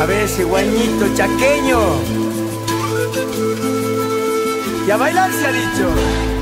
A ver ese guañito chaqueño. Y a bailar se ha dicho.